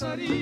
passaria.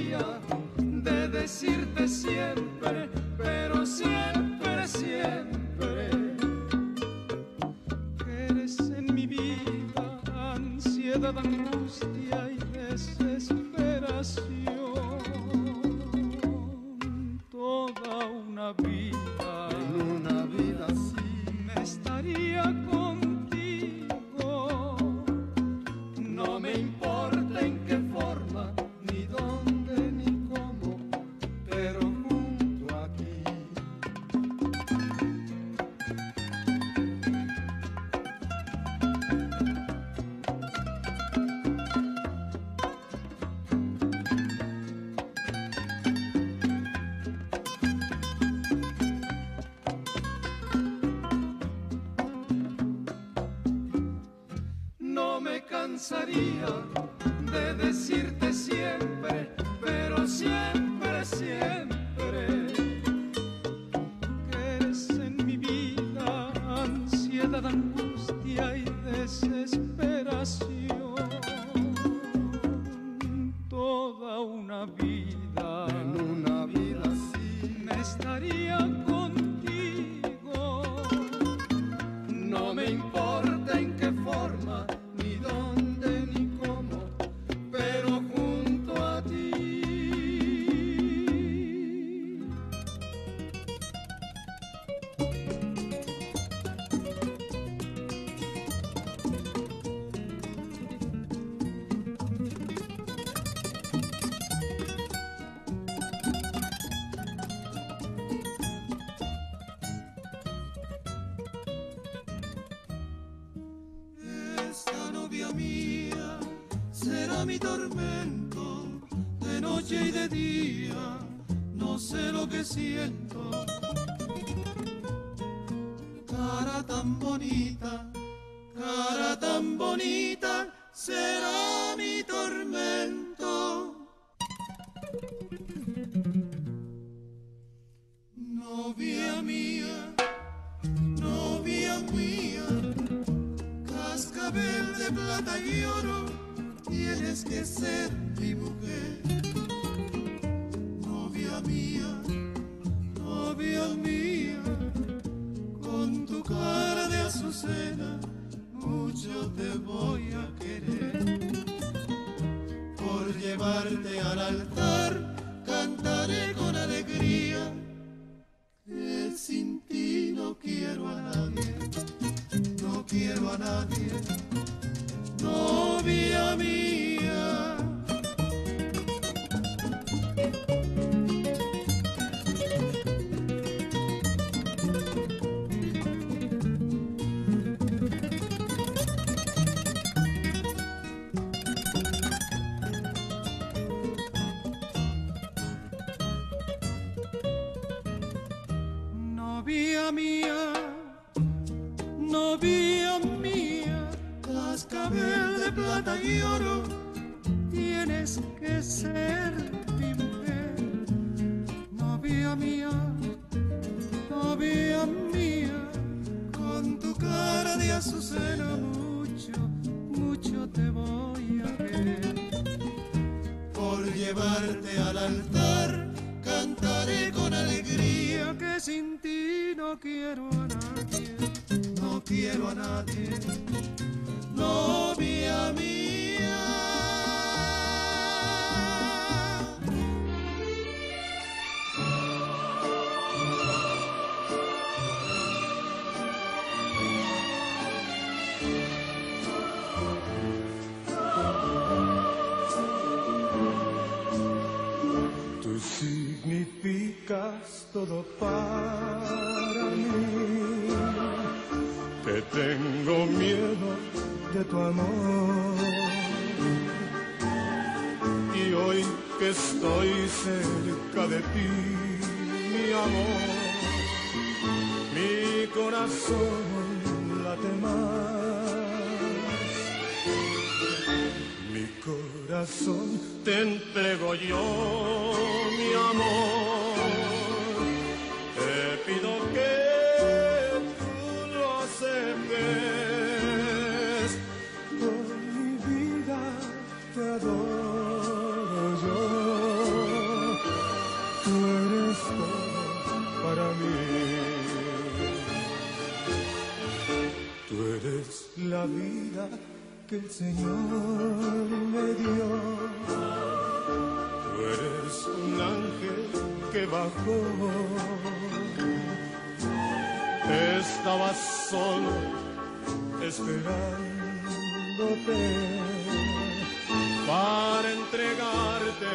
dançaria mi amor. Mi corazón late más. Mi corazón te entrego yo, mi amor. la vida que el Señor me dio. Tú eres un ángel que bajó. Estaba solo esperándote para entregarte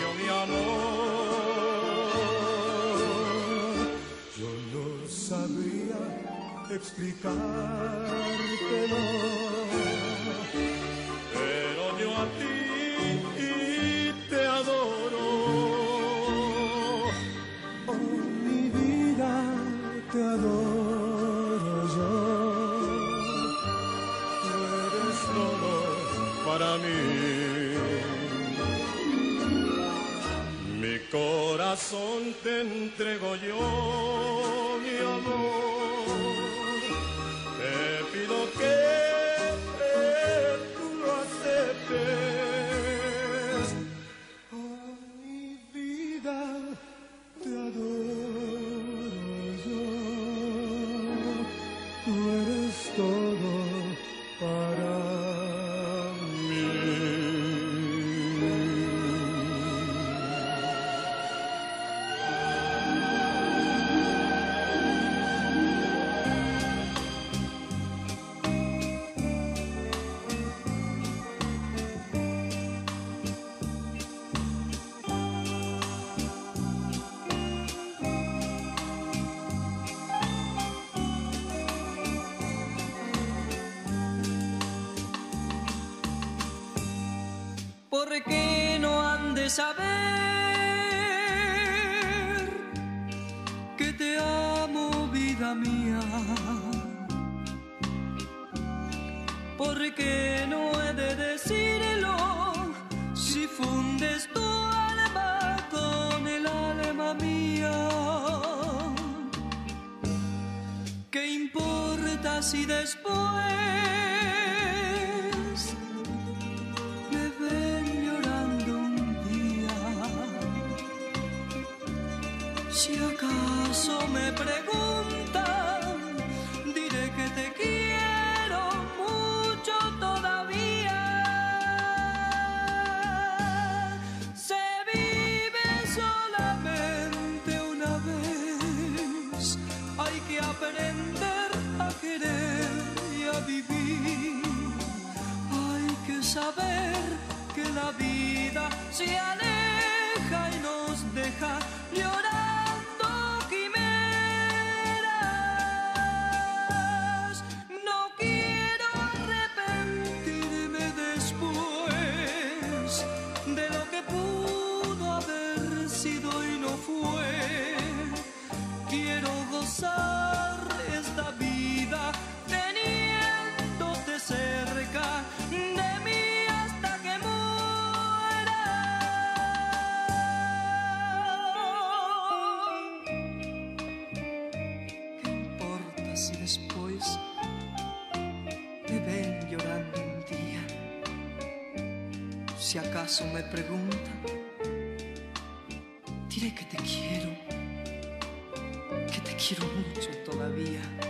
yo mi amor. explicártelo. Pero yo a ti y te adoro. Oh, mi vida, te adoro yo. Tú eres todo para mí. Mi corazón te entrego yo, mi amor. y después See ya. Si acaso me preguntan, diré que te quiero, que te quiero mucho todavía.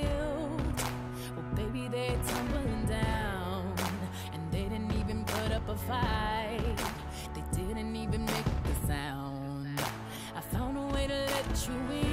Well, baby, they're tumbling down. And they didn't even put up a fight. They didn't even make the sound. I found a way to let you in.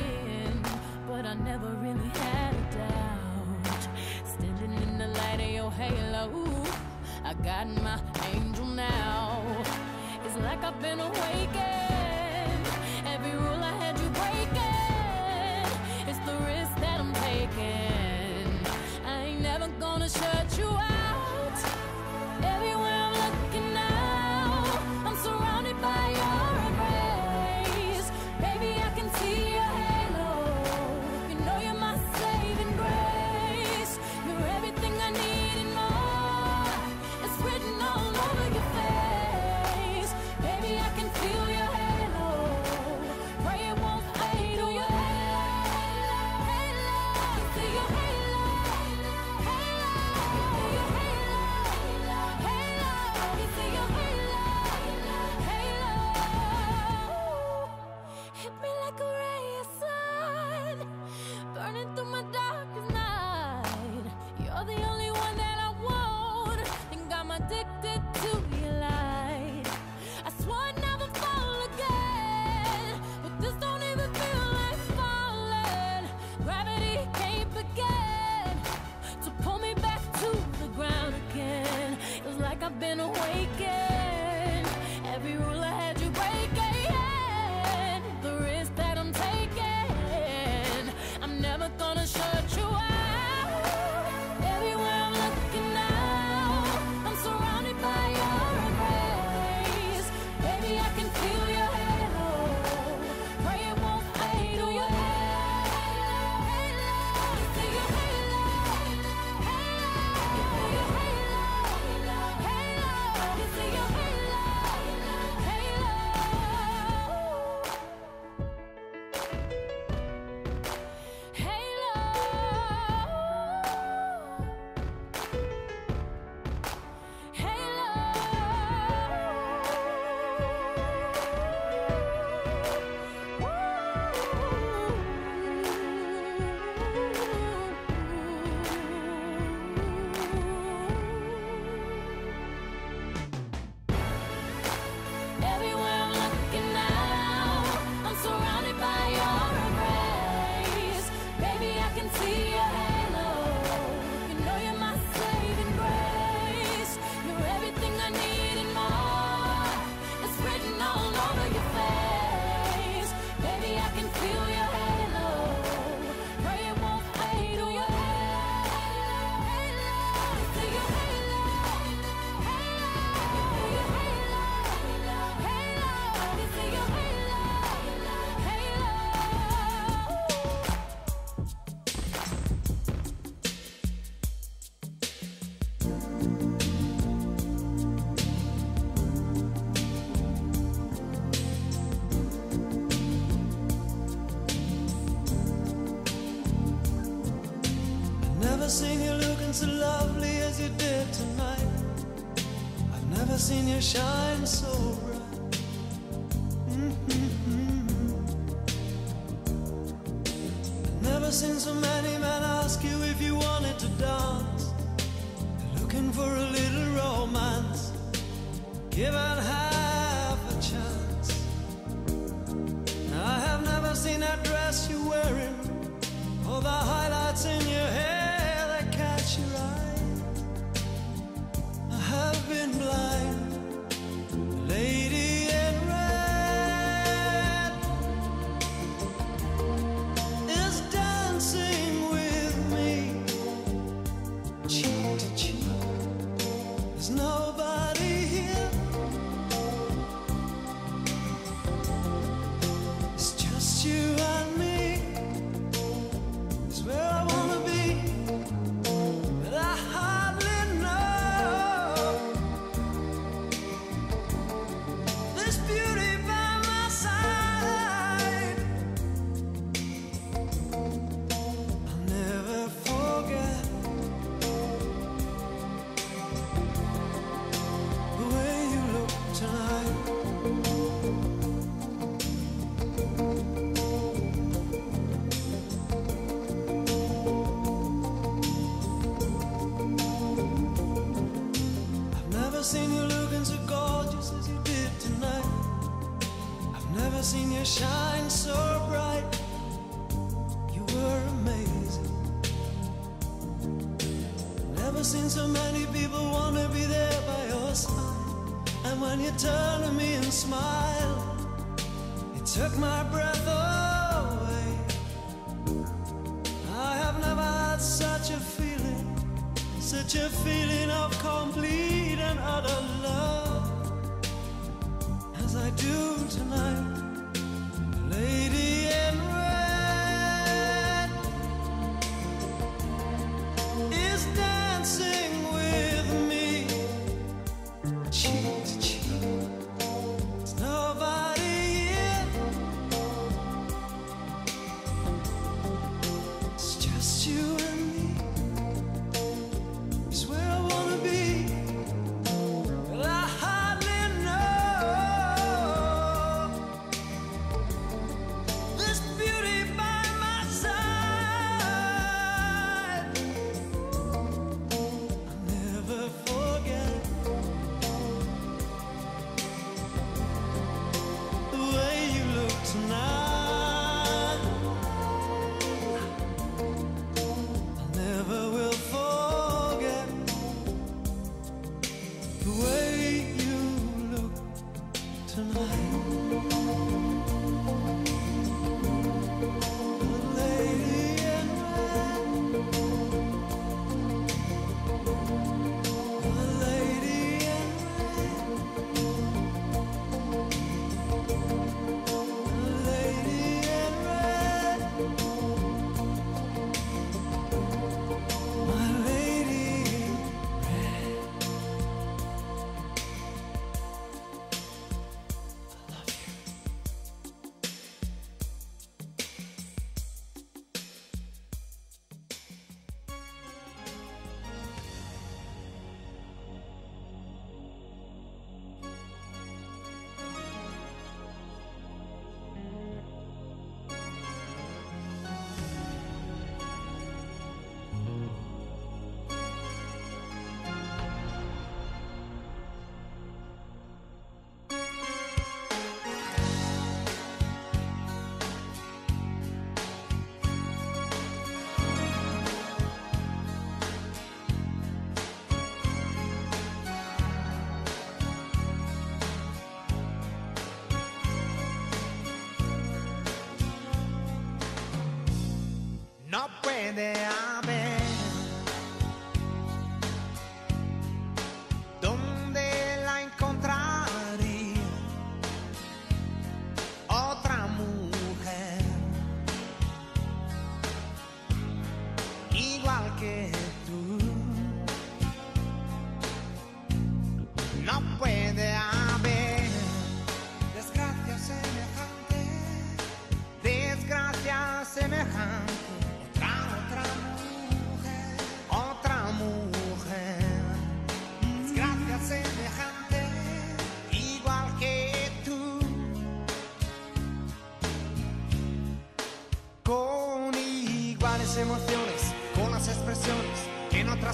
Que tú.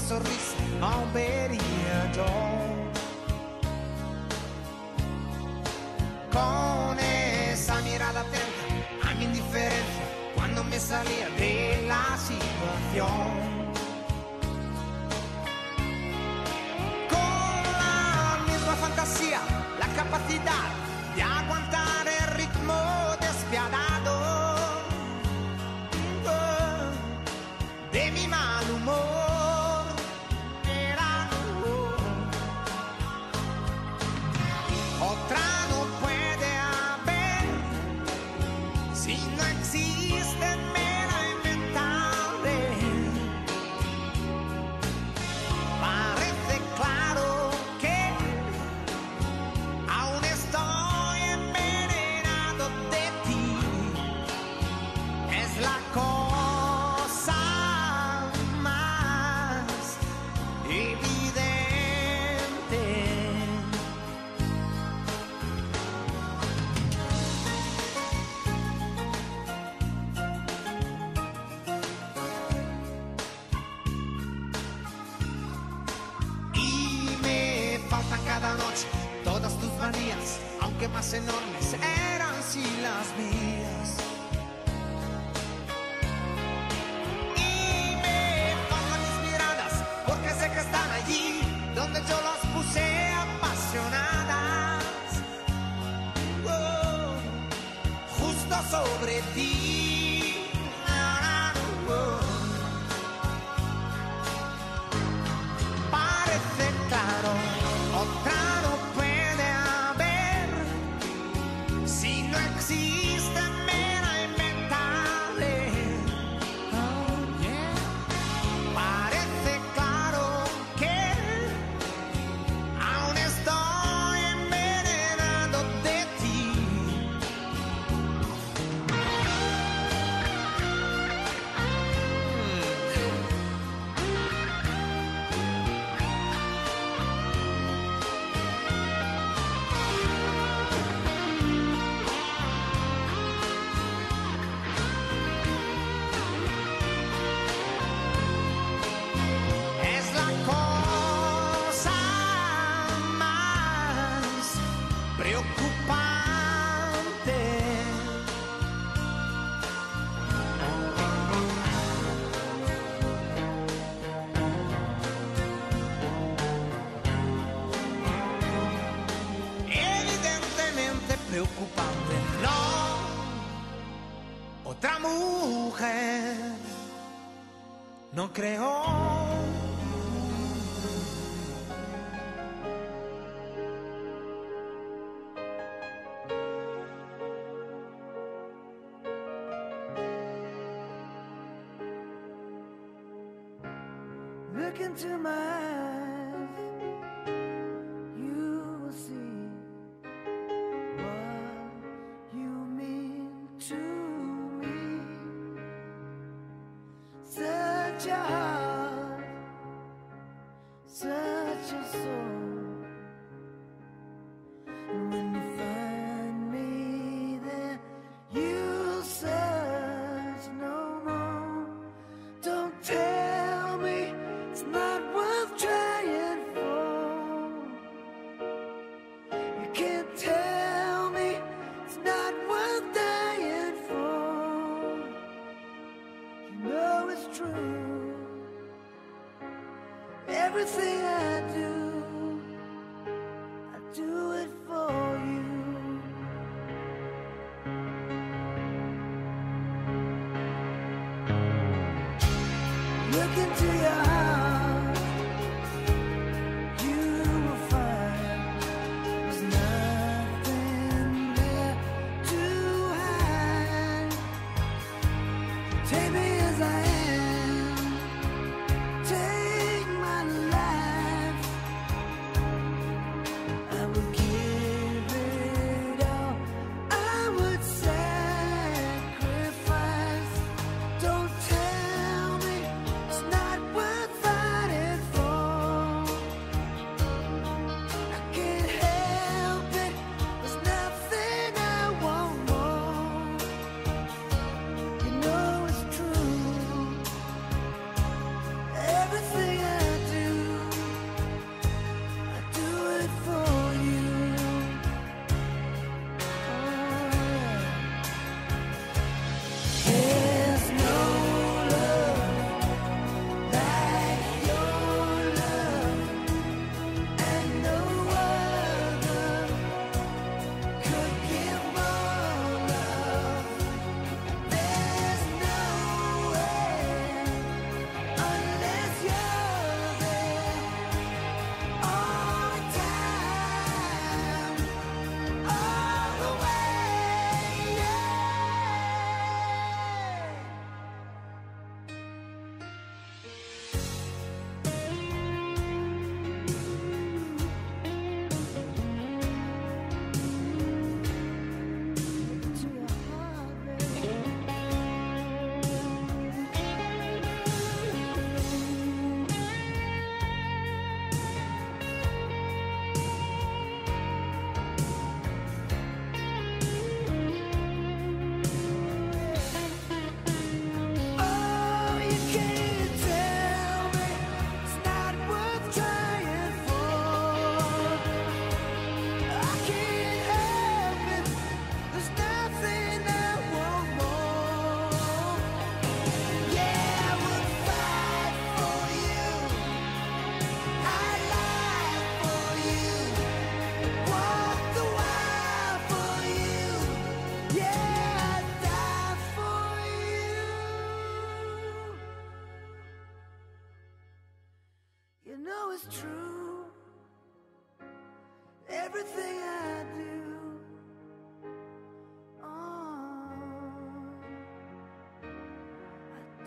Que en otra Into my eyes,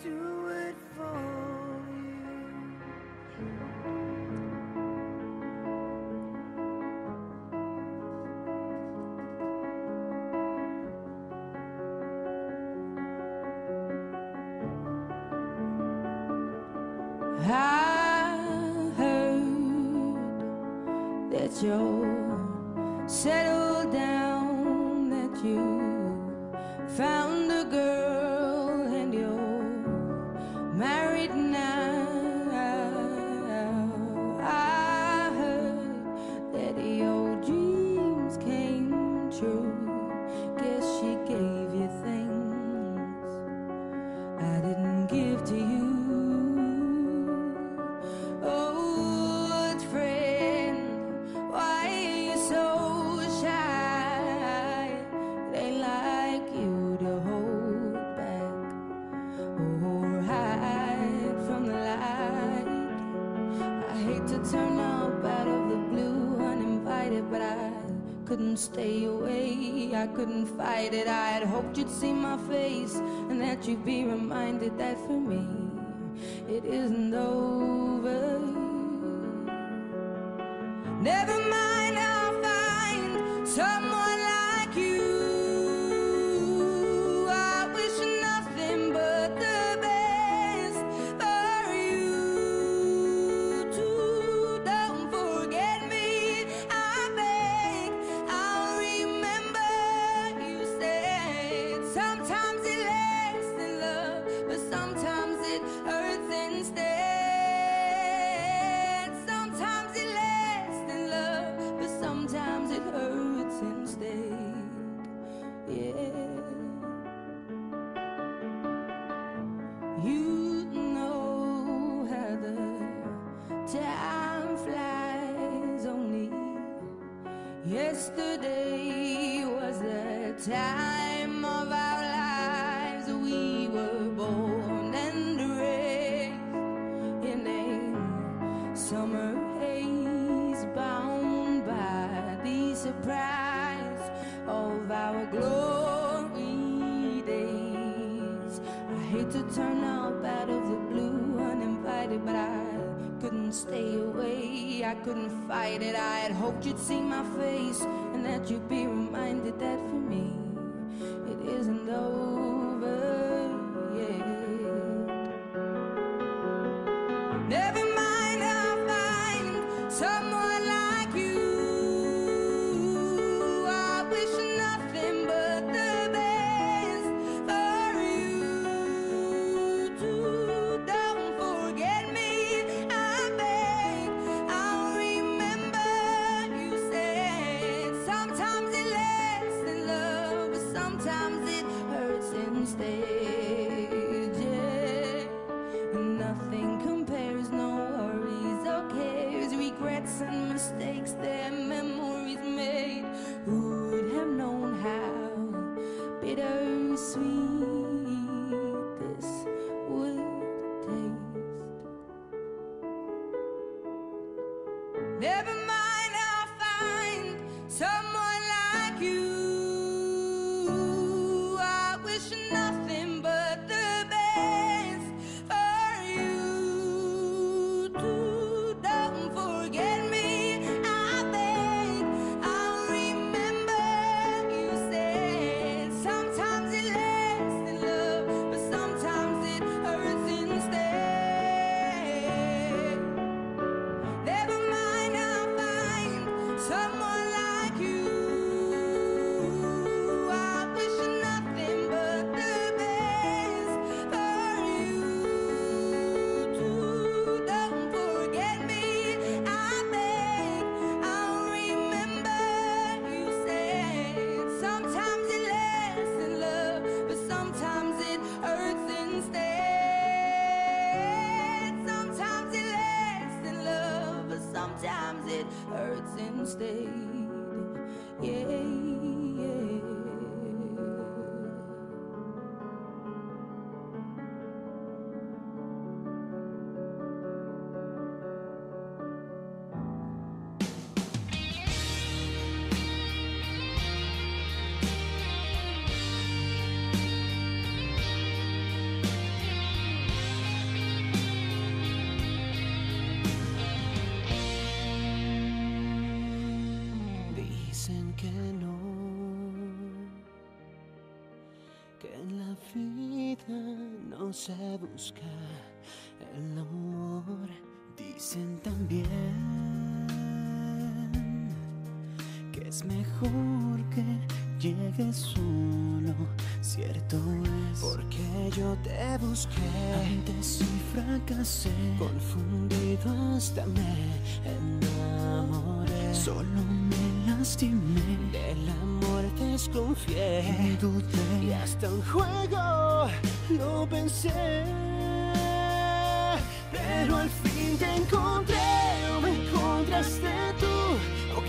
do could see my face and that you'd be reminded that for me could see es mejor que llegues solo, cierto es, porque yo te busqué. Antes y fracasé, confundido hasta me enamoré, solo me lastimé, del amor desconfié. Y dudé, y hasta un juego lo pensé, pero al fin te encontré,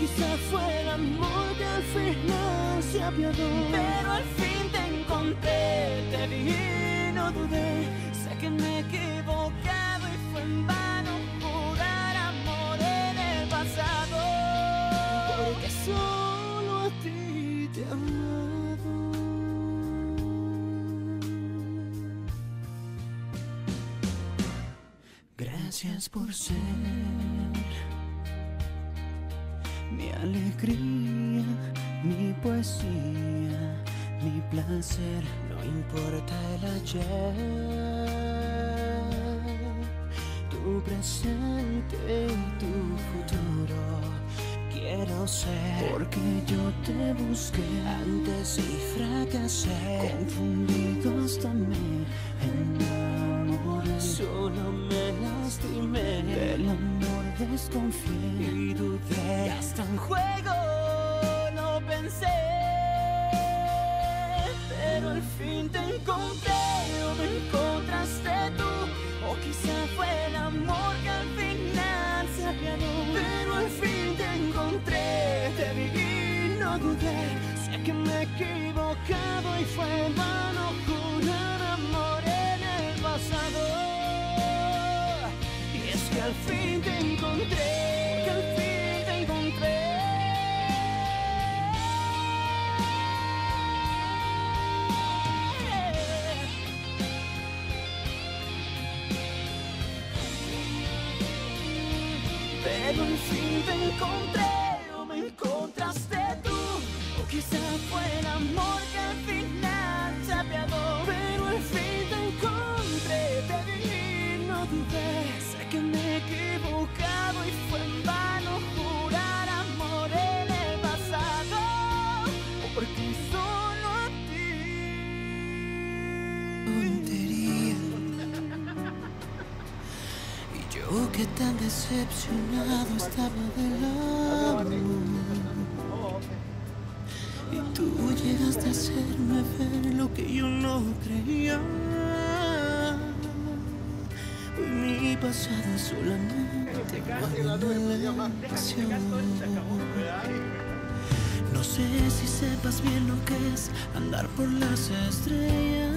quizá fue el amor que al final se apiadó. Pero al fin te encontré, te vi no dudé. Sé que me he equivocado y fue en vano jurar amor en el pasado. Porque solo a ti te amado. Gracias por ser alegría, mi poesía, mi placer, no importa el ayer, tu presente y tu futuro. Quiero ser porque yo te busqué antes y fracasé, confundido hasta me enamoré, solo desconfié y dudé, y hasta un juego no pensé, pero al fin te encontré o me encontraste tú, o quizá fue el amor que al final se apiadó, pero al fin te encontré, te vi y no dudé, sé que me he equivocado y fue en vano jurar amor en el pasado. Que al fin te encontré, que al fin te encontré. Pero al fin te encontré, tan decepcionado estaba del amor. Y tú llegaste a hacerme ver lo que yo no creía. Mi pasado es solamente una. No sé si sepas bien lo que es andar por las estrellas.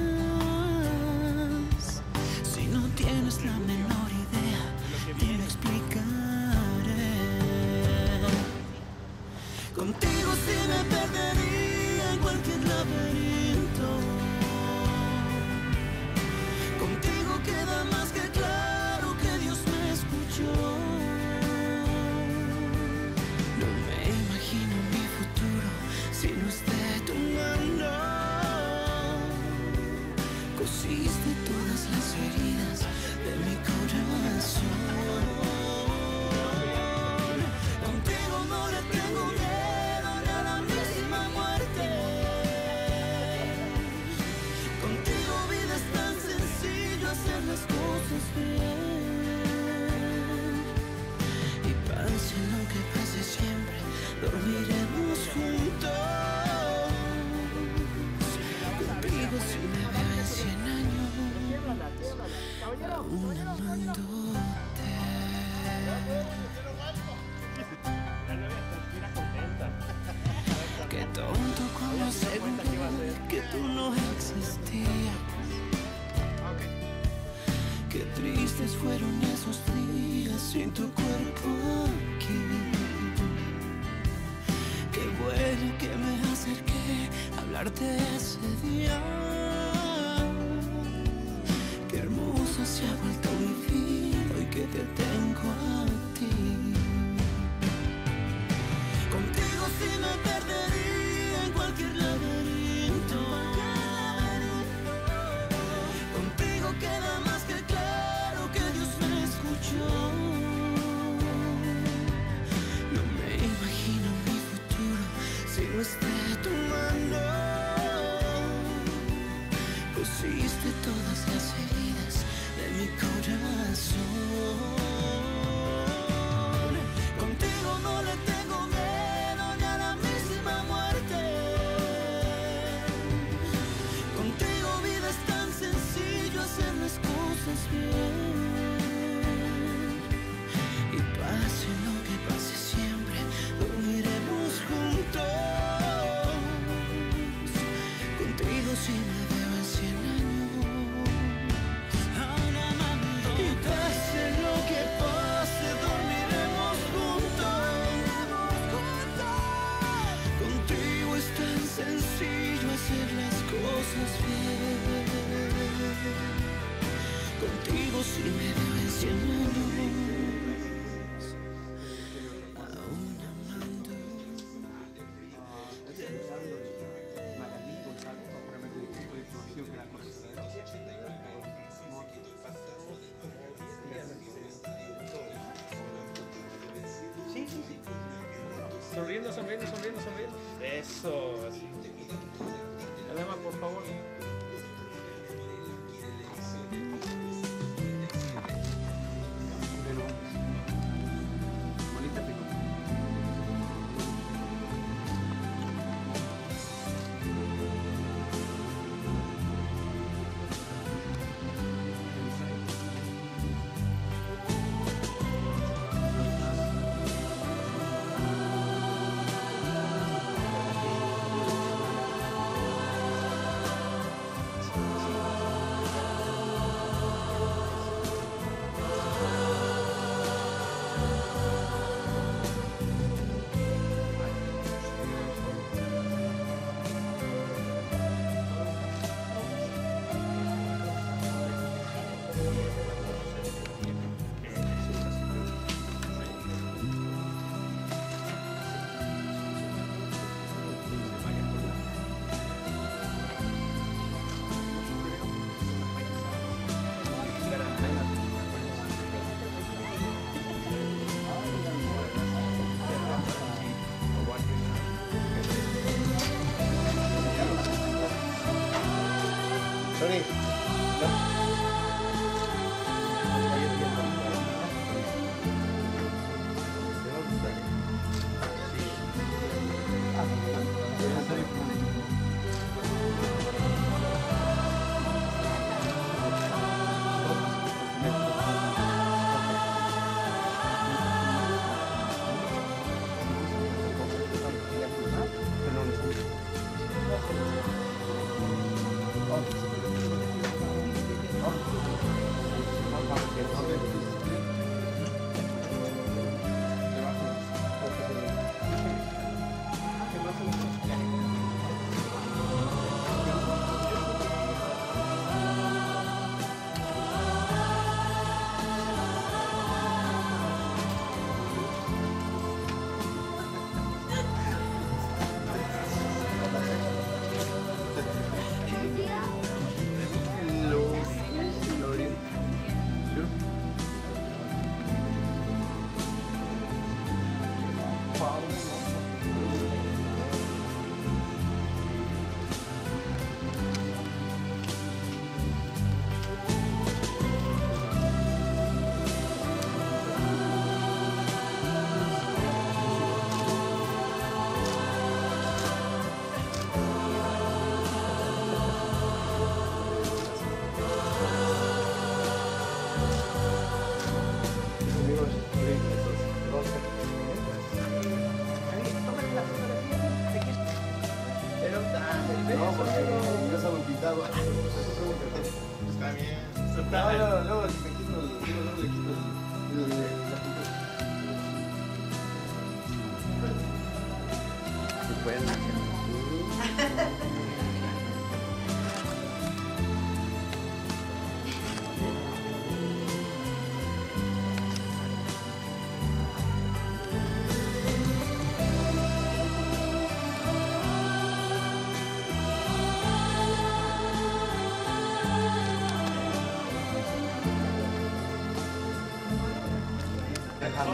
menos, menos, menos.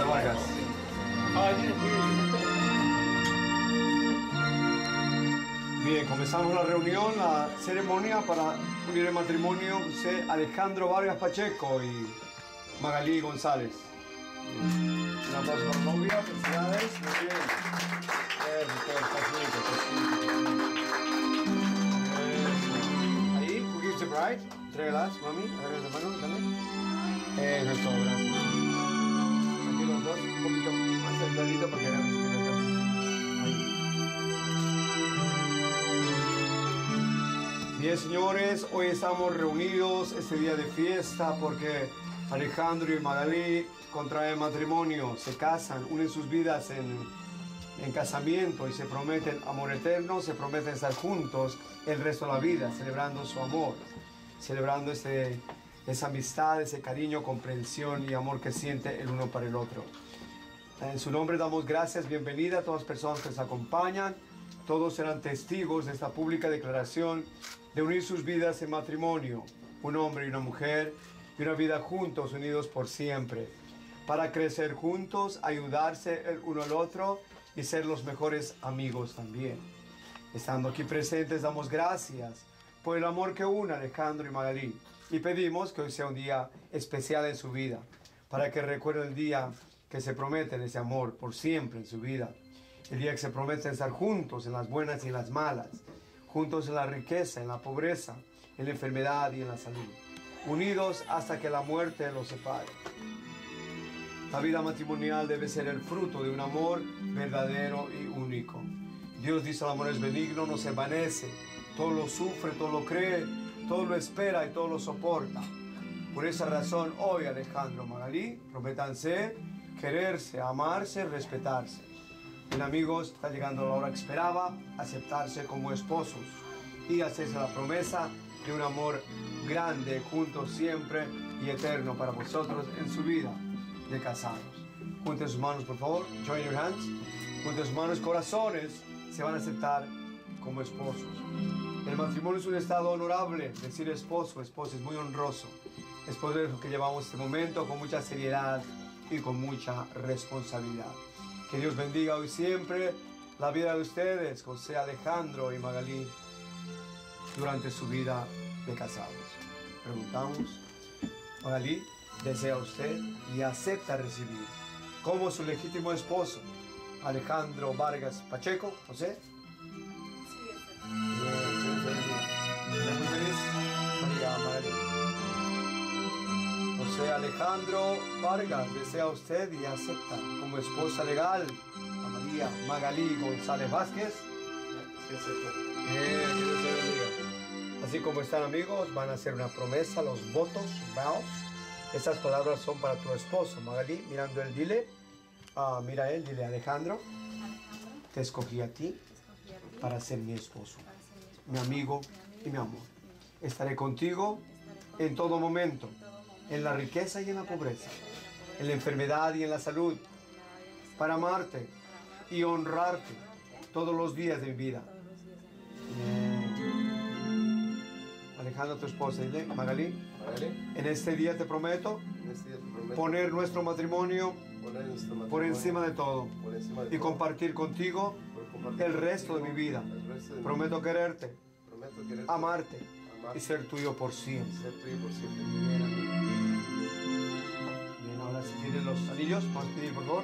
Vargas. Bien, comenzamos la reunión, la ceremonia para unir el matrimonio José Alejandro Vargas Pacheco y Magalí González. Un aplauso para la novia, felicidades, muy bien. Ahí, who gives the bride? Entrégalas, mami, agarra la mano, dale. Eso es todo, gracias. Un poquito más sentadito para que agarres. Ahí. Bien, señores, hoy estamos reunidos este día de fiesta porque Alejandro y Magalí contraen matrimonio, se casan, unen sus vidas en, en casamiento y se prometen amor eterno, se prometen estar juntos el resto de la vida, celebrando su amor, celebrando este, esa amistad, ese cariño, comprensión y amor que siente el uno para el otro. En su nombre damos gracias, bienvenida a todas las personas que nos acompañan. Todos serán testigos de esta pública declaración de unir sus vidas en matrimonio, un hombre y una mujer, y una vida juntos, unidos por siempre, para crecer juntos, ayudarse el uno al otro y ser los mejores amigos también. Estando aquí presentes, damos gracias por el amor que une Alejandro y Magalí y pedimos que hoy sea un día especial en su vida, para que recuerden el día que se prometen ese amor por siempre en su vida, el día que se prometen estar juntos en las buenas y en las malas, juntos en la riqueza, en la pobreza, en la enfermedad y en la salud, unidos hasta que la muerte los separe. La vida matrimonial debe ser el fruto de un amor verdadero y único. Dios dice el amor es benigno, no se envanece, todo lo sufre, todo lo cree, todo lo espera y todo lo soporta. Por esa razón hoy Alejandro Magalí, prométanse quererse, amarse, respetarse. Bien amigos, está llegando la hora que esperaba, aceptarse como esposos y hacerse la promesa de un amor grande, juntos siempre y eterno para vosotros en su vida de casados. Junten sus manos, por favor. Join your hands. Junten sus manos, corazones se van a aceptar como esposos. El matrimonio es un estado honorable. Decir esposo, esposa es muy honroso. Es por eso que llevamos este momento con mucha seriedad y con mucha responsabilidad. Que Dios bendiga hoy siempre la vida de ustedes, José Alejandro y Magalí, durante su vida de casados. Preguntamos, Magalí, ¿desea usted y acepta recibir como su legítimo esposo Alejandro Vargas Pacheco, José? Bien, José Alejandro Vargas, ¿desea usted y acepta como esposa legal a María Magalí González Vázquez? Sí, acepto. Bendiga. Así como están amigos, van a hacer una promesa, los votos, vows. Estas palabras son para tu esposo, Magalí. Mirando él, dile, ah, mira él, dile Alejandro, te escogí a ti para ser mi esposo, mi amigo y mi amor. Estaré contigo en todo momento, en la riqueza y en la pobreza, en la enfermedad y en la salud, para amarte y honrarte todos los días de mi vida. Bien. Alejandro, tu esposa, dile, Magalí, en este día te prometo poner nuestro matrimonio por encima de todo y compartir contigo el resto de mi vida. Prometo quererte, amarte y ser tuyo por siempre. Bien, ahora si tienes los anillos, vamos a pedir por favor.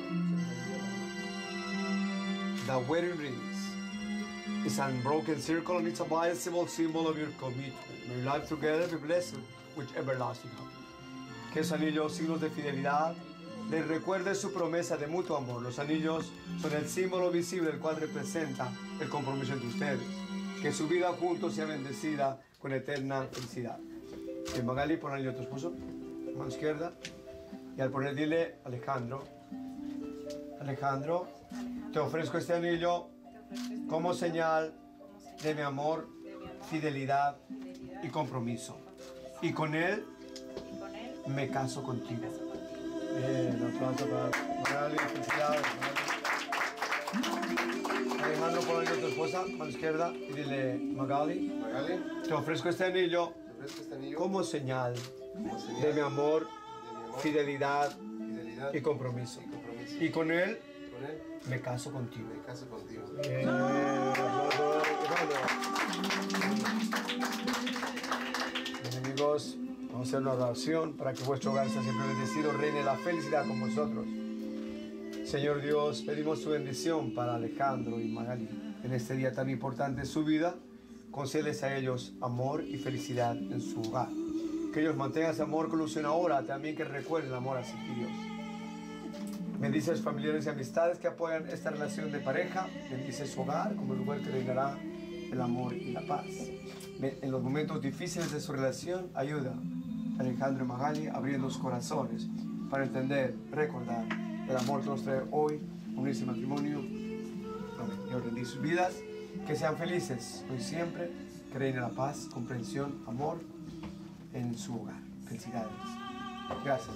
The wedding rings is an unbroken circle and it's a visible symbol of your commitment. May your life together be blessed with everlasting happiness. Que esos anillos, signos de fidelidad, les recuerde su promesa de mutuo amor. Los anillos son el símbolo visible el cual representa el compromiso entre ustedes. Que su vida juntos sea bendecida con eterna felicidad. En Magali, pon anillo a tu esposo, mano izquierda. Y al poner, dile, Alejandro, Alejandro, te ofrezco este anillo como señal de mi amor, fidelidad y compromiso. Y con él me caso contigo. Bien, aplauso para Magali, felicidades. Magali. Alejandro, pon el anillo a tu esposa, mano izquierda, y dile, Magali, te ofrezco este anillo como señal de mi amor, fidelidad y compromiso. Y con él me caso contigo. Me caso contigo. Bien, Bien, amigos, vamos a hacer una oración para que vuestro hogar sea siempre bendecido, reine la felicidad con vosotros. Señor Dios, pedimos tu bendición para Alejandro y Magali en este día tan importante de su vida. Concédeles a ellos amor y felicidad en su hogar. Que ellos mantengan ese amor con ilusión ahora, también que recuerden el amor hacia ti, Dios. Bendice a sus familiares y amistades que apoyan esta relación de pareja. Bendice su hogar como el lugar que reinará el amor y la paz. En los momentos difíciles de su relación, ayuda a Alejandro y Magali abriendo sus corazones para entender, recordar el amor que nos trae hoy, unirse en matrimonio. Amén. Dios bendiga sus vidas, que sean felices hoy siempre, que reine la paz, comprensión, amor en su hogar. Felicidades. Gracias.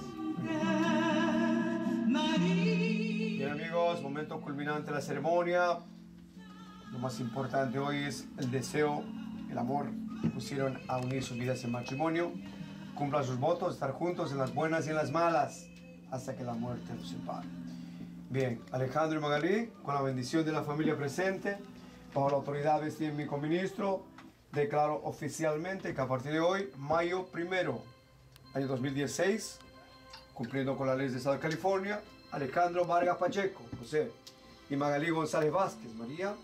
Bien amigos, momento culminante de la ceremonia. Lo más importante hoy es el deseo, el amor que pusieron a unir sus vidas en matrimonio. Cumplan sus votos, estar juntos en las buenas y en las malas, hasta que la muerte los separe. Bien, Alejandro y Magalí, con la bendición de la familia presente, bajo la autoridad de mi coministro, declaro oficialmente que a partir de hoy, mayo primero, año 2016, cumpliendo con las leyes de Estado California, Alejandro Vargas Pacheco, José, y Magalí González Vázquez, María,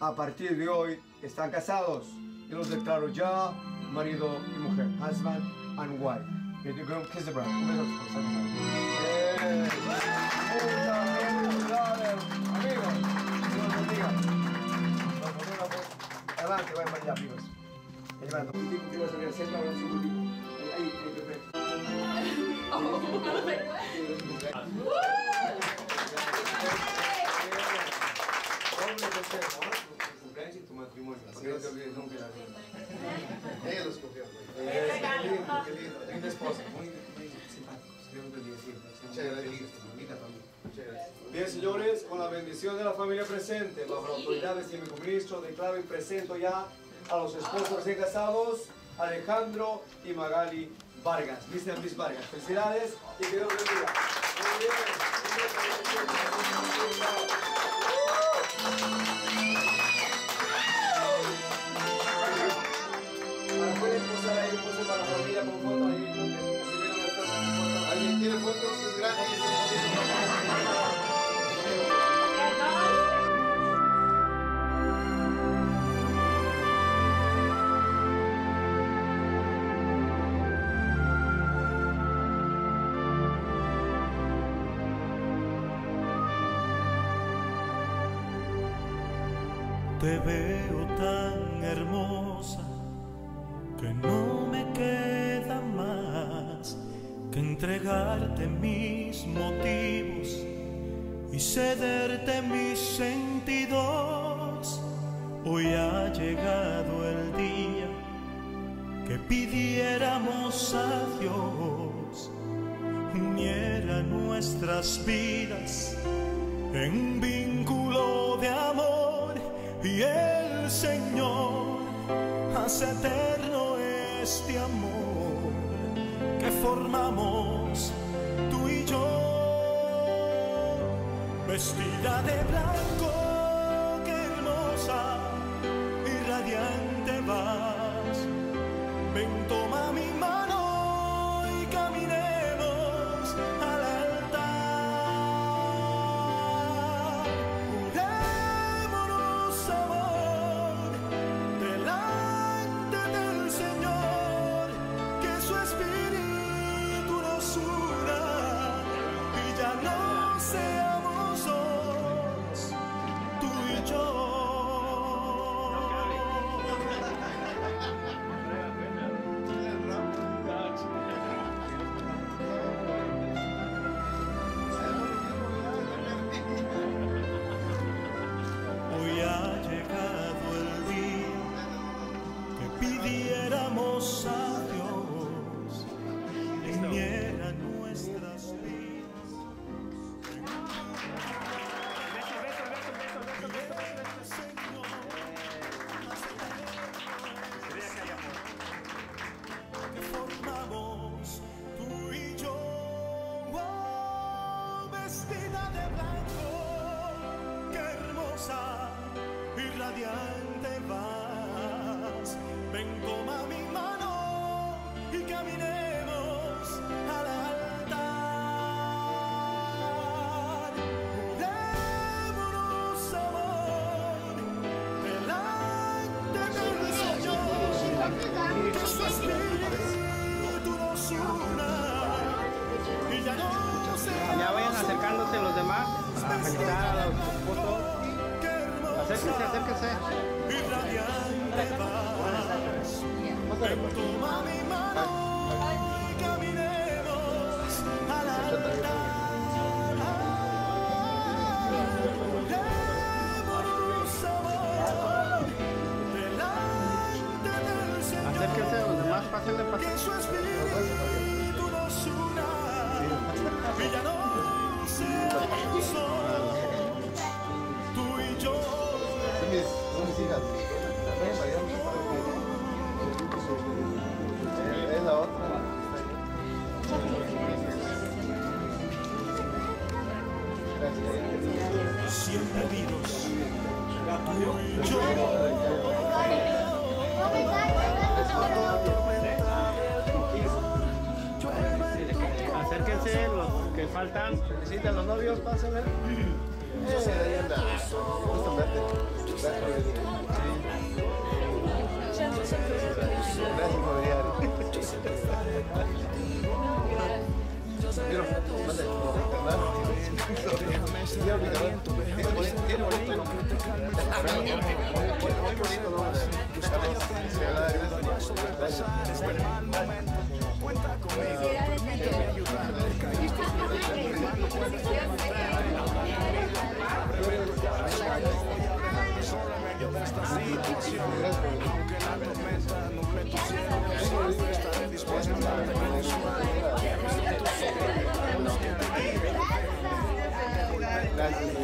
a partir de hoy están casados y los declaro ya marido y mujer, husband and wife. Can you go kiss the bride? Un beso a su esposa, Bien. Muchas felicidades, amigos. Dios los bendiga. Los fotógrafos, adelante, vayan para allá, amigos. Ahí van, un tipo que va a salir al centro, ahora un segundito. Ahí, ahí, ahí, perfecto. Hombre, José, ¿no? Tu cumpleaños y tu matrimonio. Así no te olvides nunca la vida. Ella lo Bien, señores, con la bendición de la familia presente, bajo la autoridad de mi ministro, declaro y presento ya a los esposos recién casados, Alejandro y Magali Vargas. Mr. Miss Vargas. Felicidades y. Muy bien. Te veo tan hermosa que no entregarte mis motivos y cederte mis sentidos. Hoy ha llegado el día que pidiéramos a Dios uniera nuestras vidas en vínculo de amor y el Señor hace eterno este amor que formamos vestida de blanco qué hermosa Acérquense, acérquense. Toma mi mano y caminemos al altar. Démonos amor delante del Señor. Acérquense los demás, pásenle, Que pásenle. Aunque la no me estaré dispuesto a su. Gracias.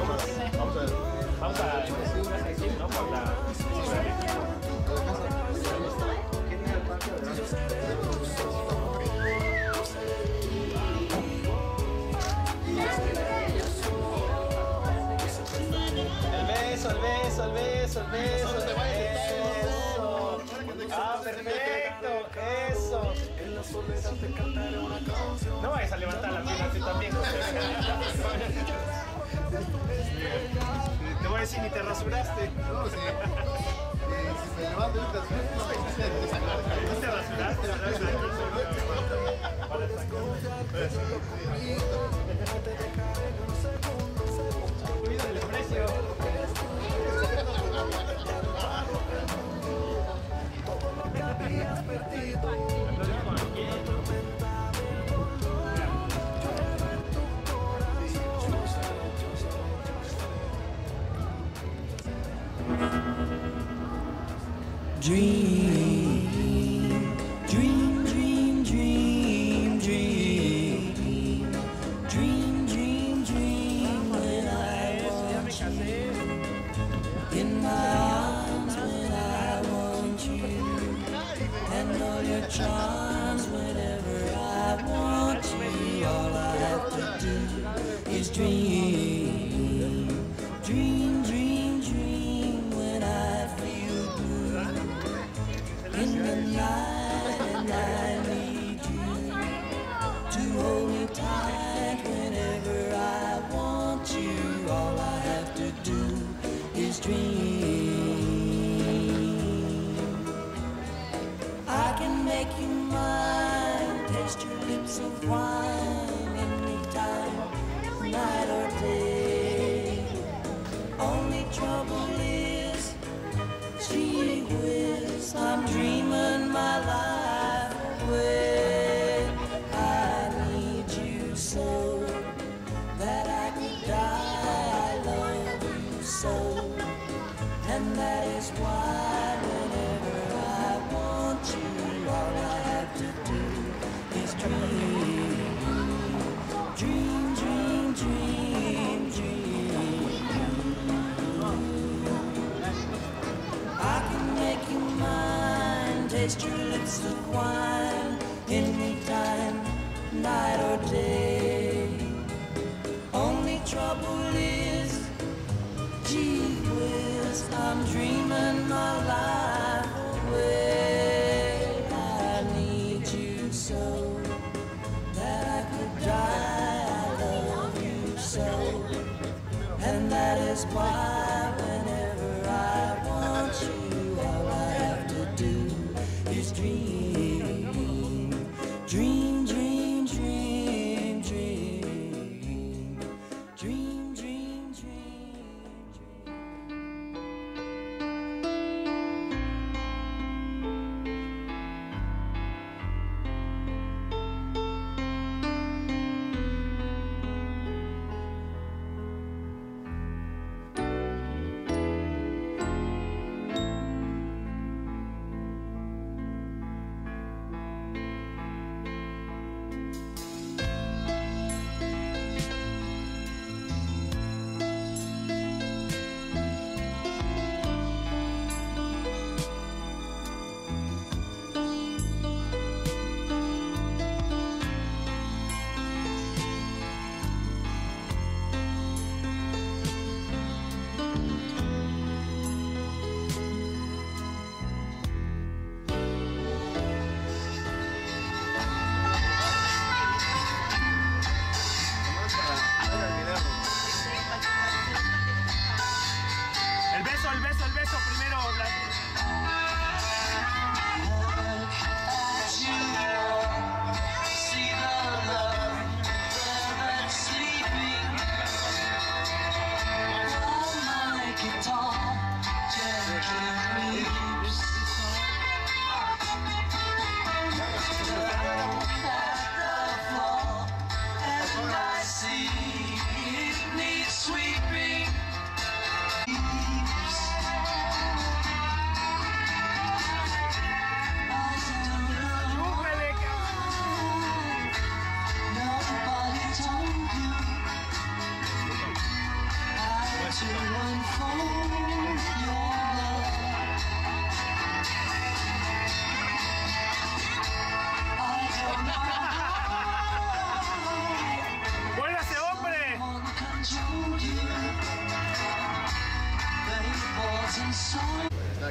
la soledad te cantaré una canción. No vayas a levantar la pierna tú también. te voy a decir ni te rasuraste. No, sí. Si me levanto y te rasuraste. ¿No te rasuraste? Dream.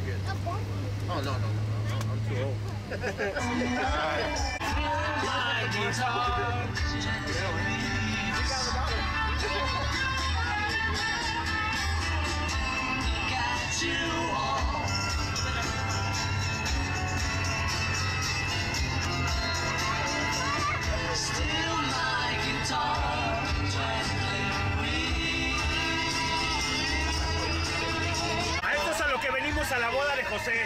good. Oh, no, no, no, no. I'm too old. My guitar. José.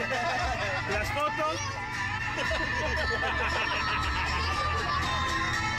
Las fotos.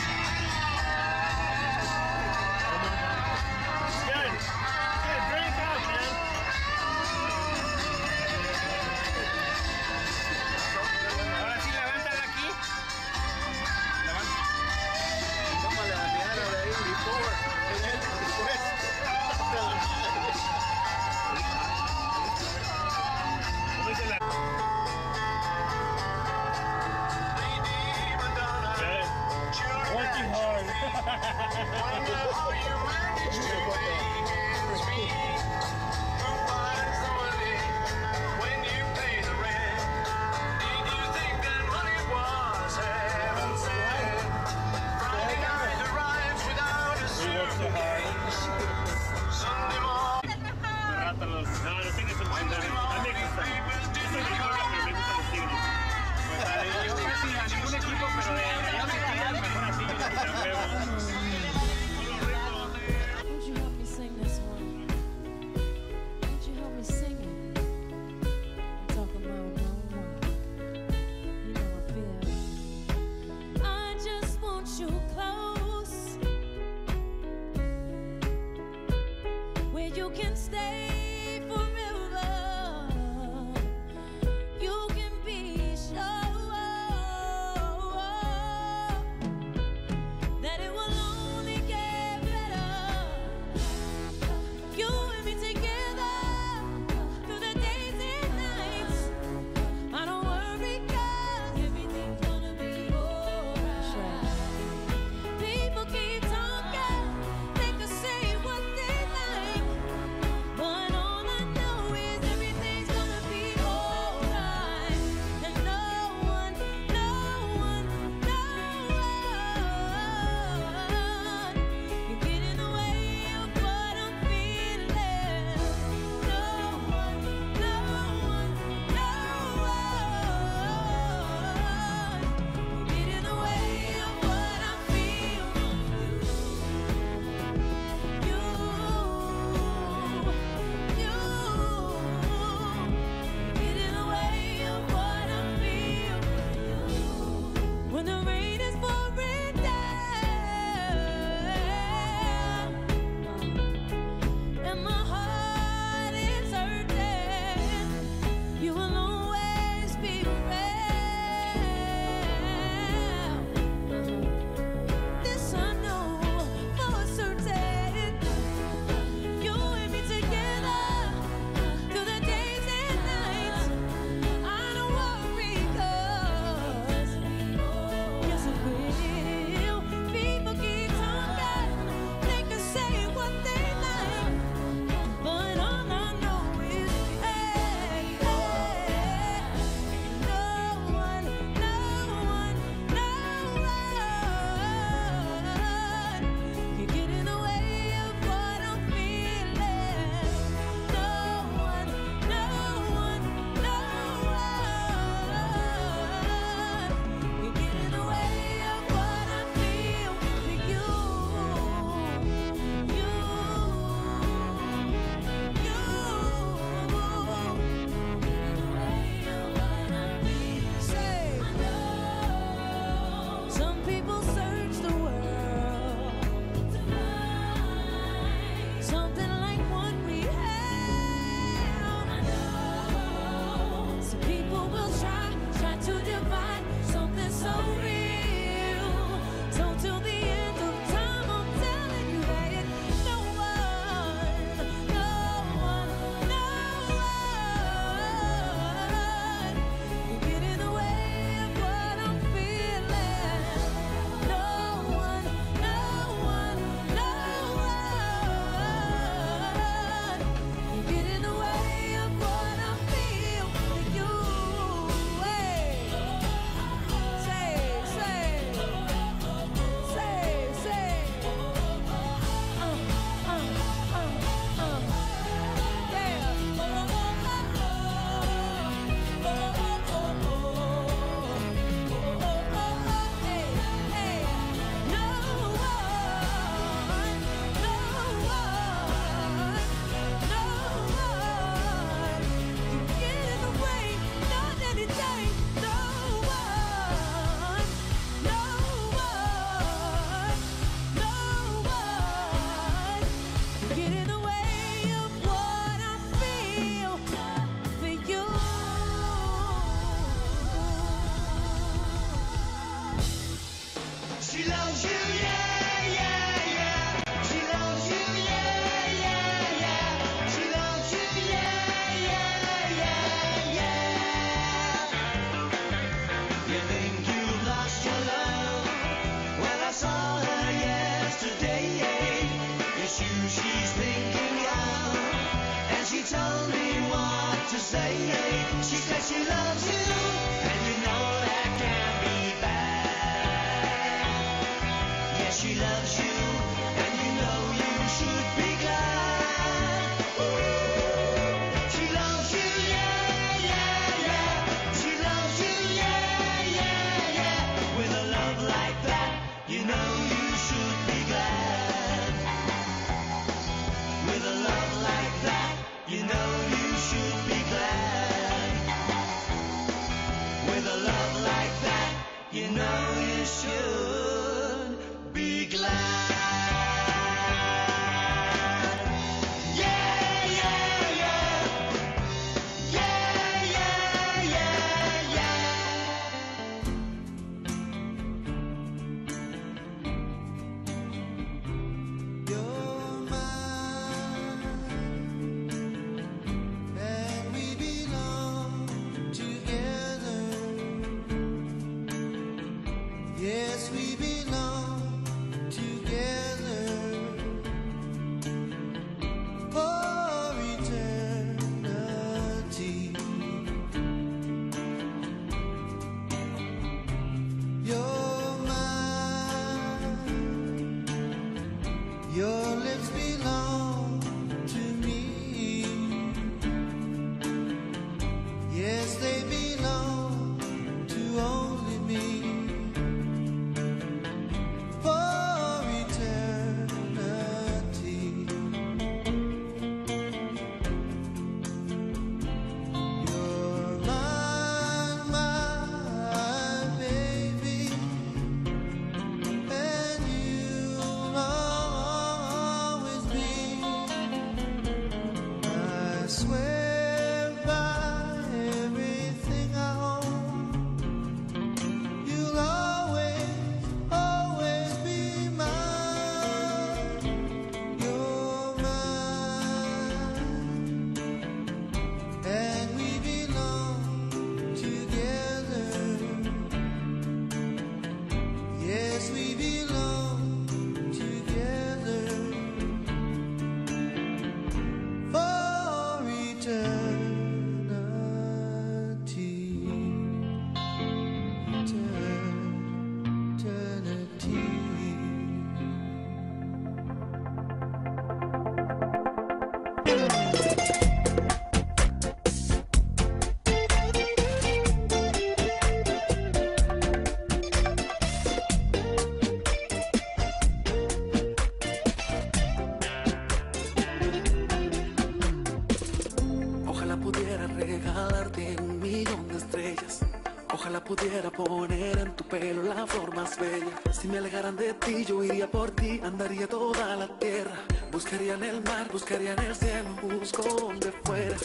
poner en tu pelo la flor más bella. Si me alejaran de ti, yo iría por ti, andaría toda la tierra. Buscaría en el mar, buscaría en el cielo, busco donde fuera.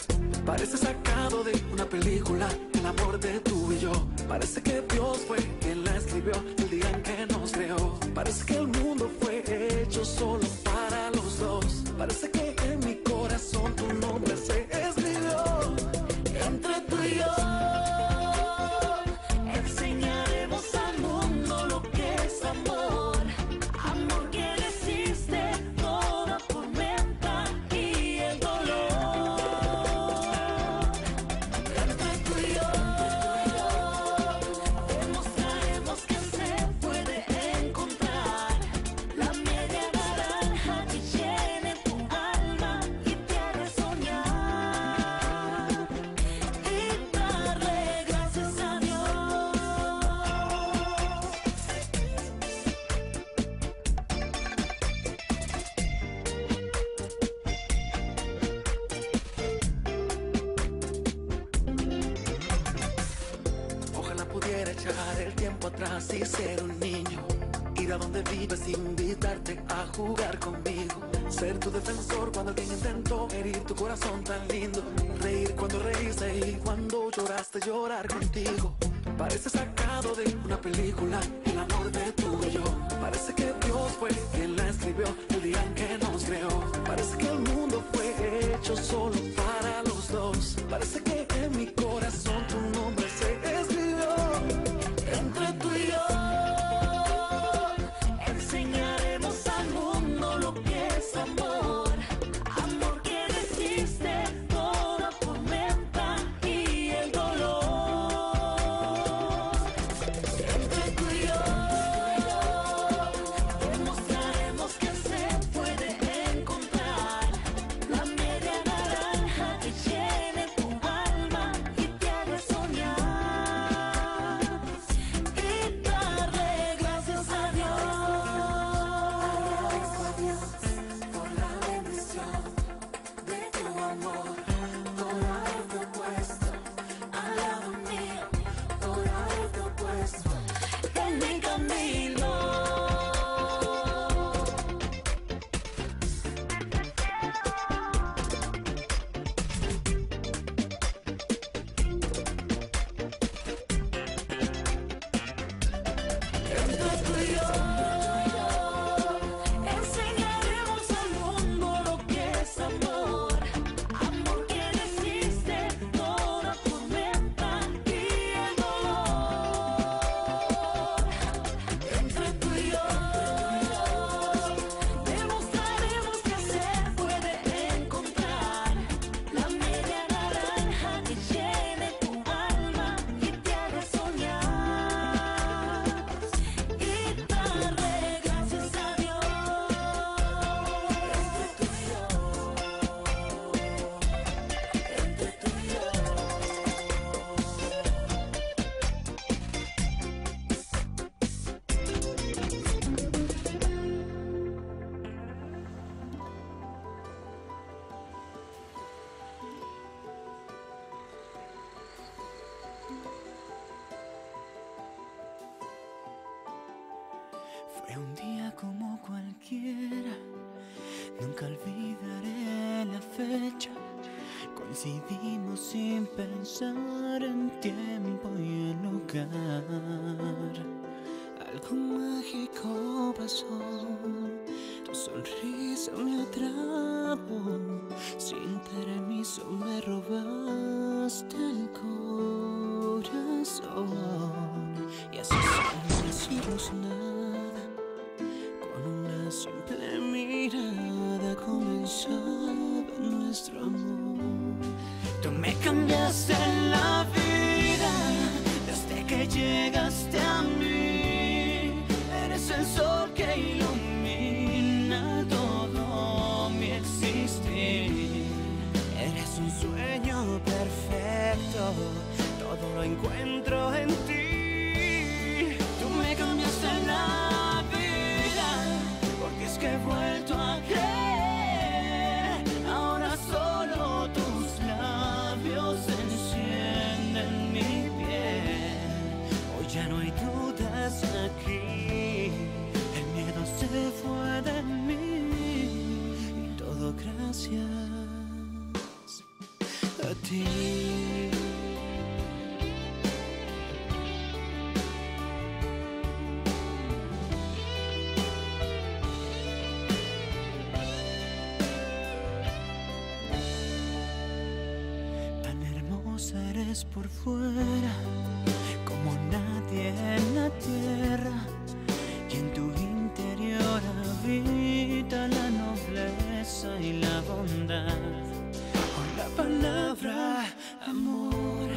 Parece sacado de una película, el amor de tú y yo. Parece que Dios fue quien la escribió el día en que nos creó. Parece que el mundo fue hecho solo tu defensor cuando alguien intentó herir tu corazón tan lindo. Reír cuando reíste y cuando lloraste llorar contigo. Parece sacado de una película Coincidimos sin fuera, como nadie en la tierra. Y en tu interior habita la nobleza y la bondad. Con la palabra amor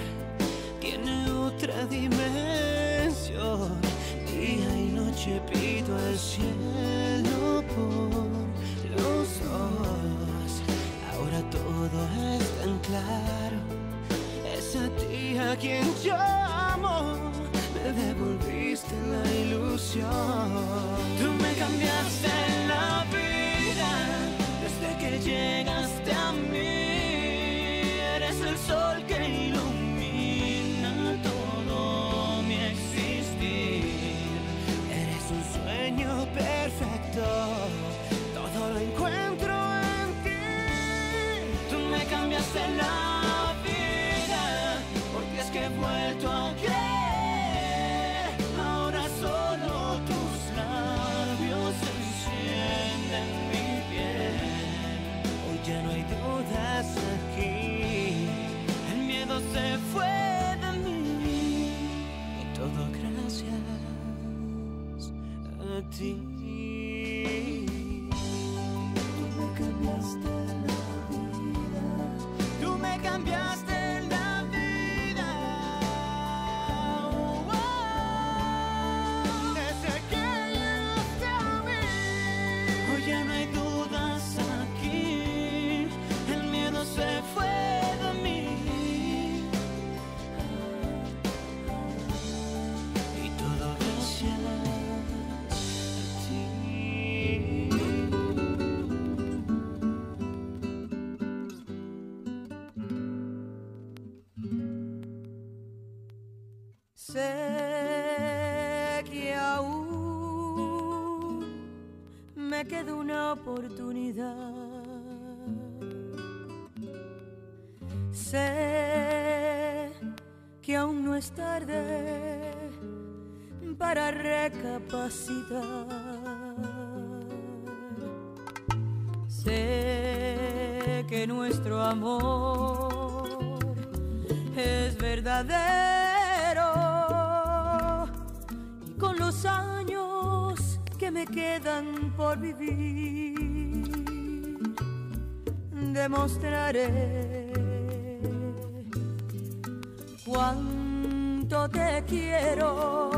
tiene otra dimensión. Día y noche pido al cielo por los dos. Ahora todo es tan claro. A quien llamo. Me devolviste la ilusión. Tú me cambiaste la vida desde que llegaste a mí. Eres el sol que ilumina todo mi existir. Eres un sueño perfecto. Todo lo encuentro en ti. Tú me cambiaste la vida una oportunidad. Sé que aún no es tarde para recapacitar. Sé que nuestro amor es verdadero y con los años que me quedan por vivir demostraré cuánto te quiero.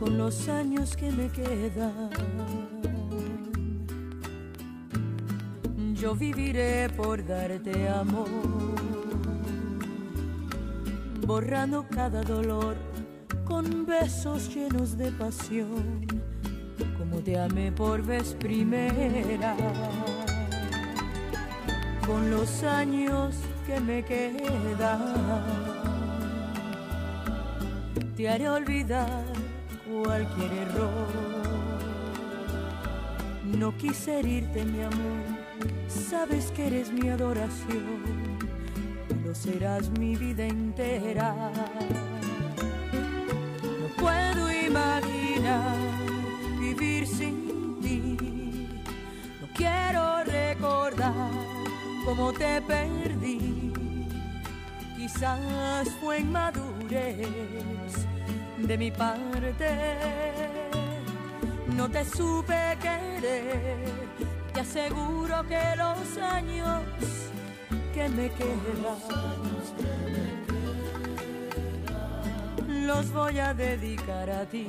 Con los años que me quedan, yo viviré por darte amor, borrando cada dolor con besos llenos de pasión, como te amé por vez primera. Con los años que me quedan. Te haré olvidar cualquier error. No quise herirte, mi amor. Sabes que eres mi adoración. Lo serás mi vida entera. No puedo imaginar vivir sin ti. No quiero recordar cómo te perdí. Quizás fue inmadurez de mi parte. No te supe querer. Te aseguro que los años que me quedan los voy a dedicar a ti.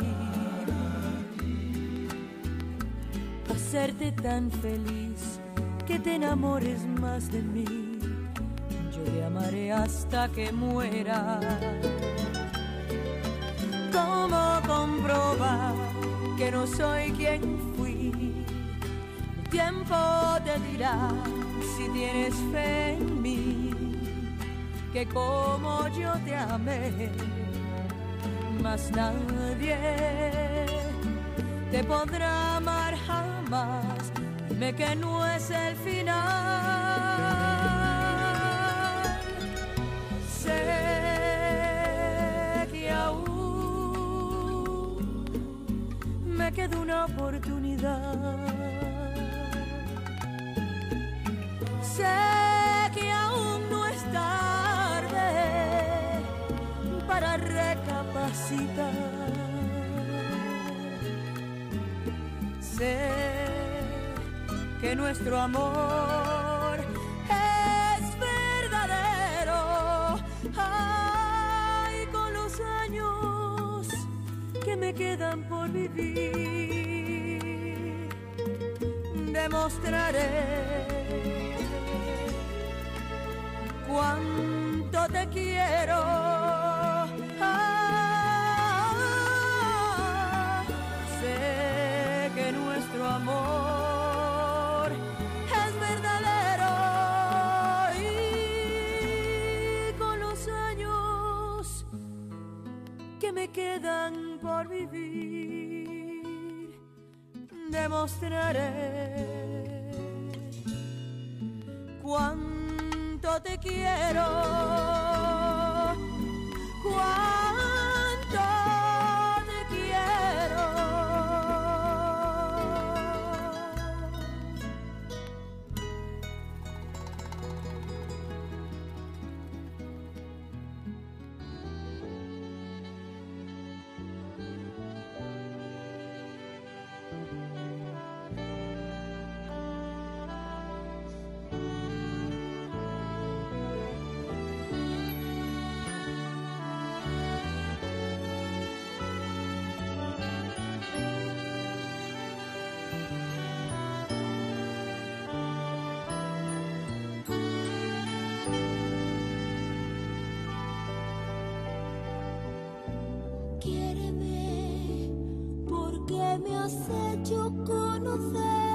Hacerte tan feliz que te enamores más de mí. Yo te amaré hasta que muera. ¿Cómo comprobar que no soy quien tiempo te dirá si tienes fe en mí, que como yo te amé, más nadie te podrá amar jamás. Dime que no es el final. Sé que aún me queda una oportunidad. Sé que aún no es tarde para recapacitar. Sé que nuestro amor es verdadero. Ay, con los años que me quedan por vivir, demostraré cuánto te quiero. Sé que nuestro amor es verdadero y con los años que me quedan por vivir, demostraré cuánto te quiero, me has hecho conocer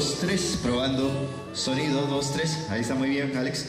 2, 3, probando. Sonido, 2, 3. Ahí está muy bien, Alex.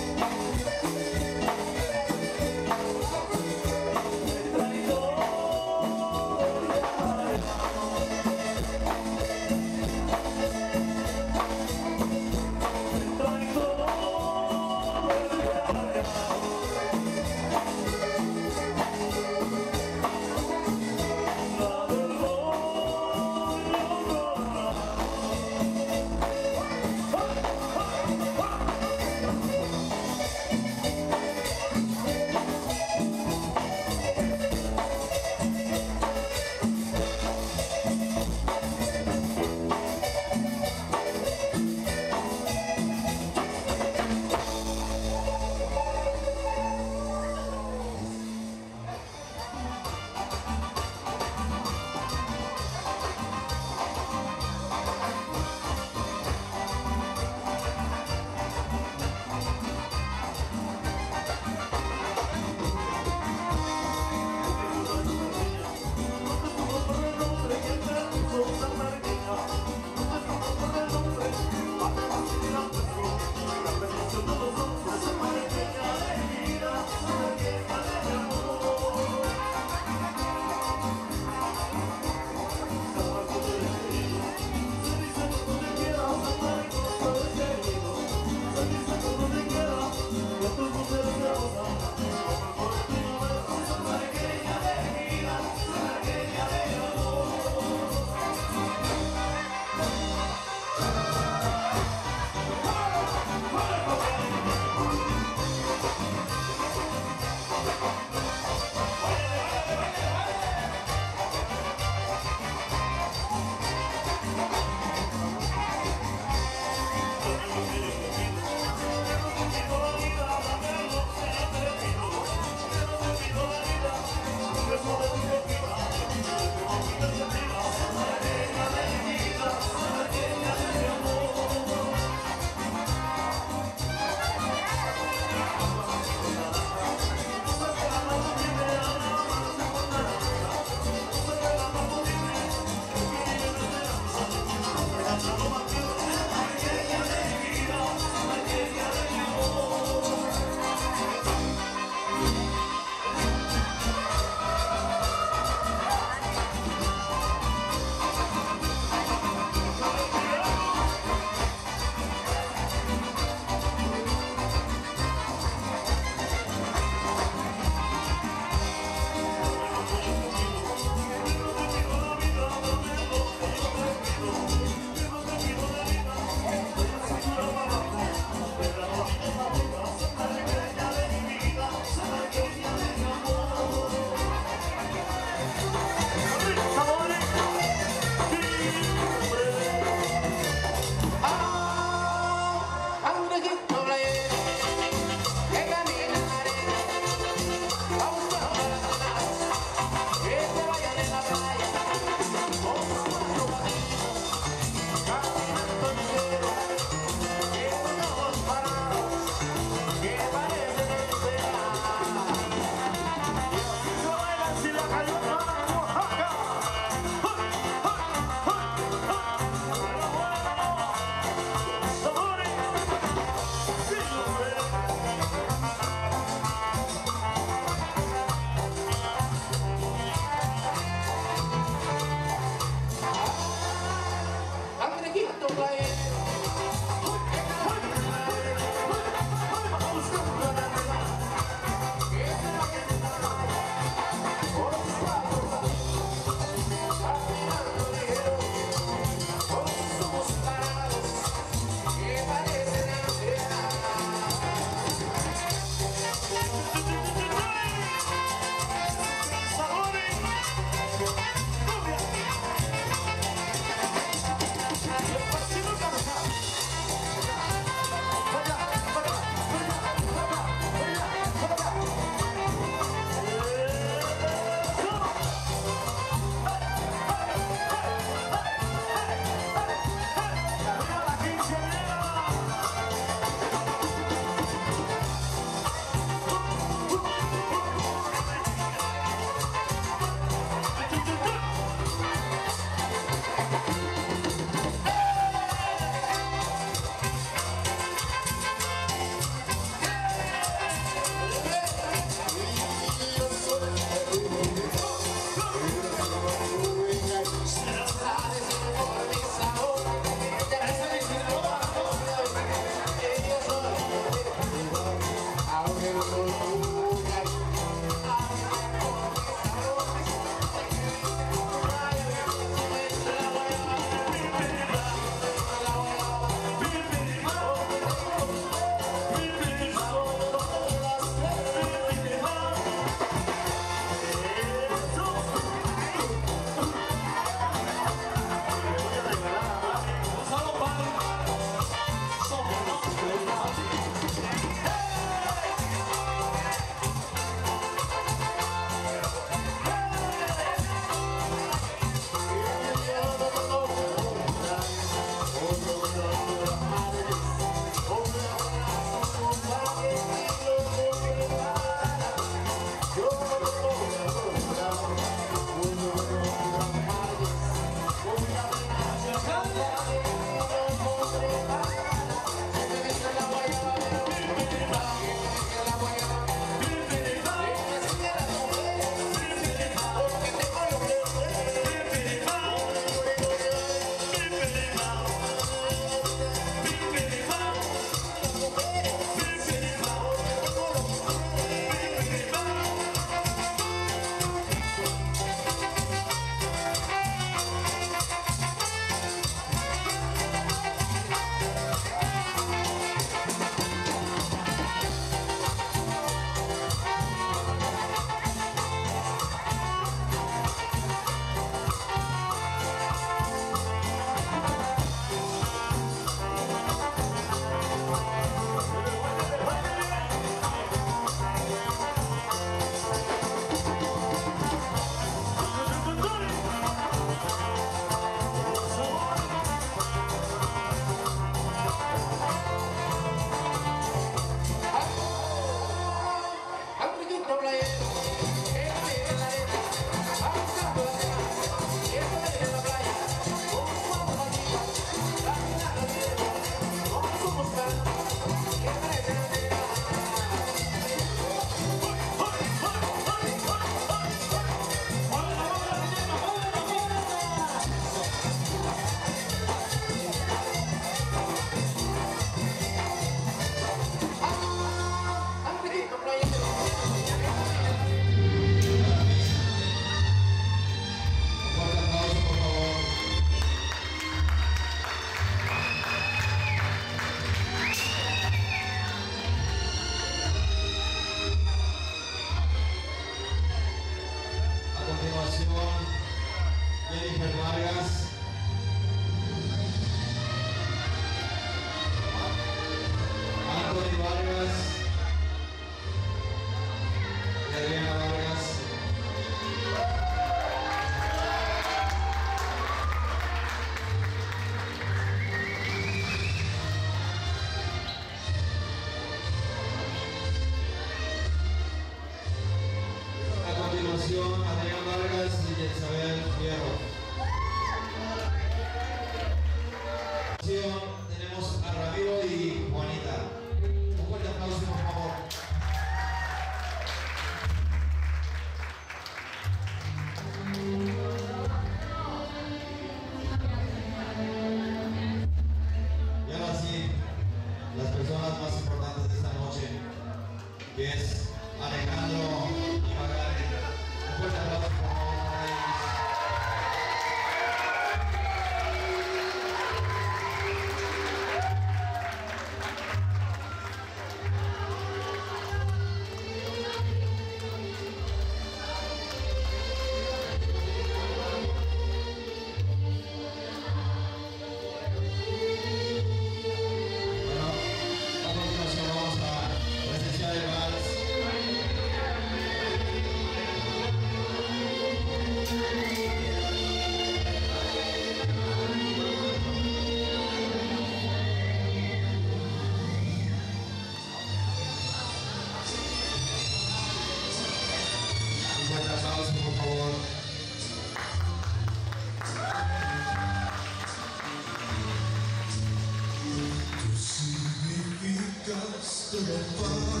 Significas todo paz.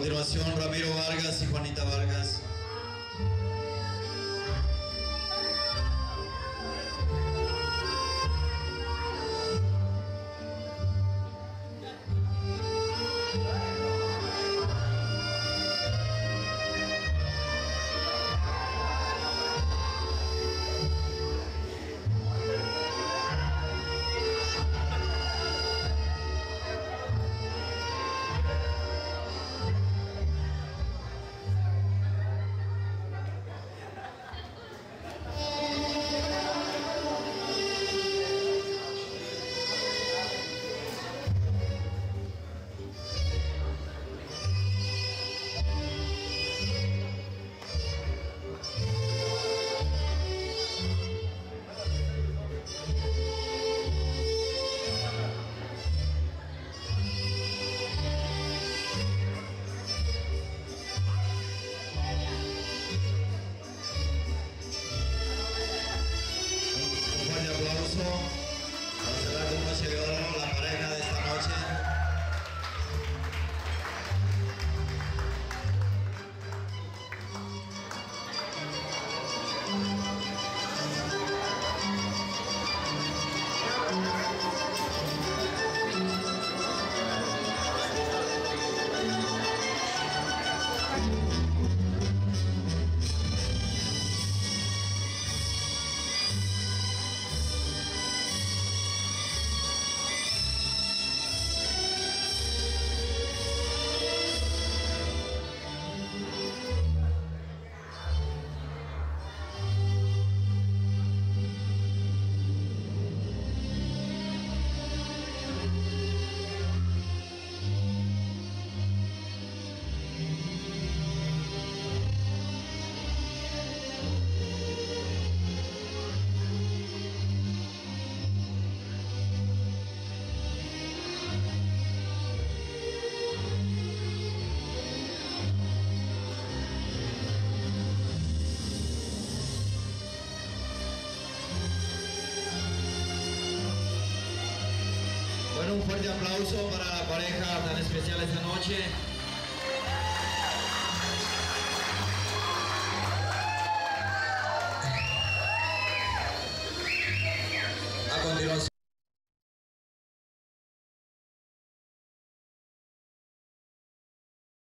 Continuación, Ramiro Vargas fuerte aplauso para la pareja tan especial esta noche.